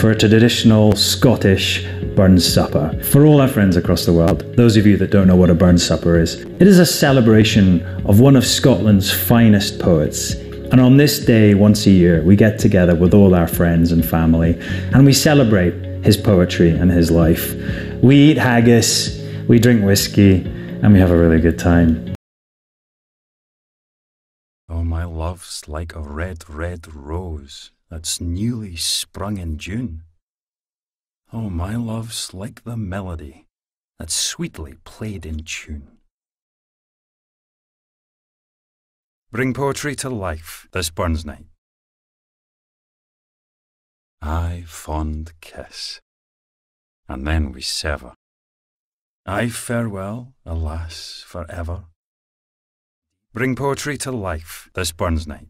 for a traditional Scottish Burns Supper. For all our friends across the world, those of you that don't know what a Burns Supper is, it is a celebration of one of Scotland's finest poets. And on this day, once a year, we get together with all our friends and family and we celebrate his poetry and his life. We eat haggis, we drink whiskey, and we have a really good time. Oh, my love's like a red, red rose that's newly sprung in June. Oh, my love's like the melody that's sweetly played in tune. Bring poetry to life this Burns night. Aye, fond kiss, and then we sever. Aye, farewell, alas, for ever. Bring poetry to life this Burns night.